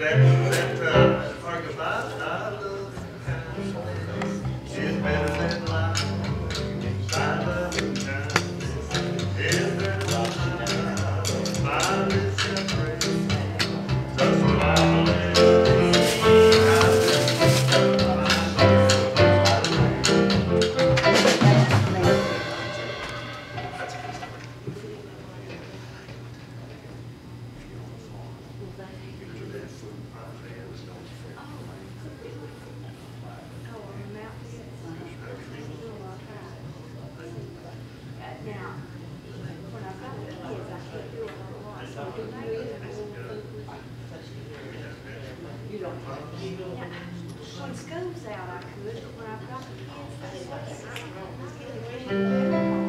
that. That, uh, part about don't when school's out, I could, but when I've got the kids, that's what I'm not.